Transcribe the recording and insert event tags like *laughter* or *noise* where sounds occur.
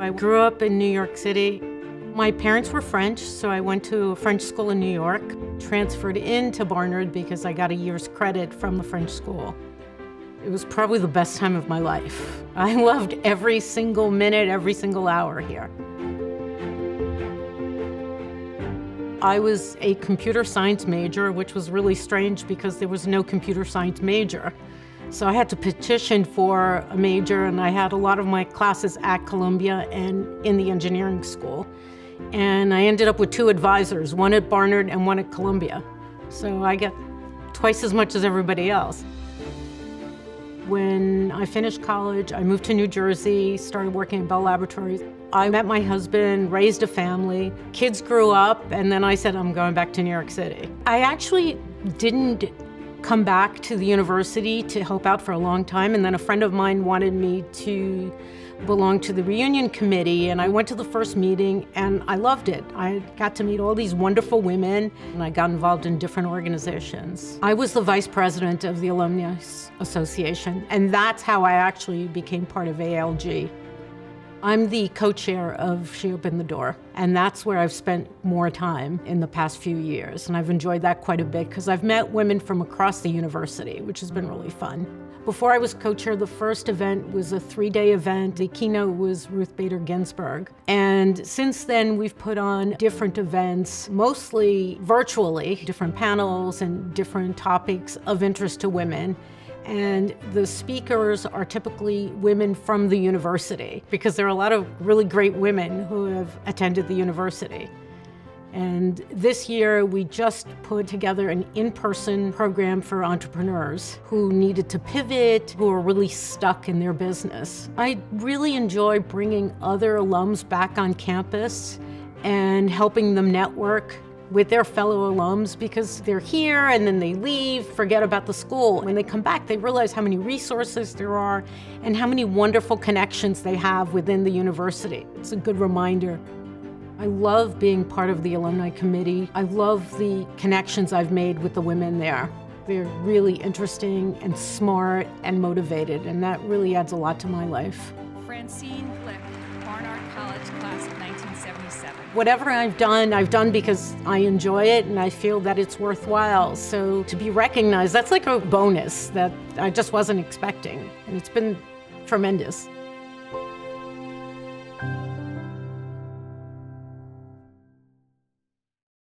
I grew up in New York City. My parents were French, so I went to a French school in New York, transferred into Barnard because I got a year's credit from the French school. It was probably the best time of my life. *laughs* I loved every single minute, every single hour here. I was a computer science major, which was really strange because there was no computer science major. So I had to petition for a major, and I had a lot of my classes at Columbia and in the engineering school. And I ended up with two advisors, one at Barnard and one at Columbia. So I get twice as much as everybody else. When I finished college, I moved to New Jersey, started working at Bell Laboratories. I met my husband, raised a family, kids grew up, and then I said, I'm going back to New York City. I actually didn't come back to the university to help out for a long time, and then a friend of mine wanted me to belong to the reunion committee, and I went to the first meeting, and I loved it. I got to meet all these wonderful women, and I got involved in different organizations. I was the vice president of the Alumni Association, and that's how I actually became part of ALG. I'm the co-chair of She Opened the Door, and that's where I've spent more time in the past few years, and I've enjoyed that quite a bit because I've met women from across the university, which has been really fun. Before I was co-chair, the first event was a three-day event. The keynote was Ruth Bader Ginsburg. And since then, we've put on different events, mostly virtually, different panels and different topics of interest to women and the speakers are typically women from the university because there are a lot of really great women who have attended the university. And this year, we just put together an in-person program for entrepreneurs who needed to pivot, who are really stuck in their business. I really enjoy bringing other alums back on campus and helping them network with their fellow alums because they're here and then they leave, forget about the school. When they come back, they realize how many resources there are and how many wonderful connections they have within the university. It's a good reminder. I love being part of the alumni committee. I love the connections I've made with the women there. They're really interesting and smart and motivated, and that really adds a lot to my life. Francine Glick, Barnard College class of 1977. Whatever I've done, I've done because I enjoy it and I feel that it's worthwhile. So to be recognized, that's like a bonus that I just wasn't expecting. And it's been tremendous.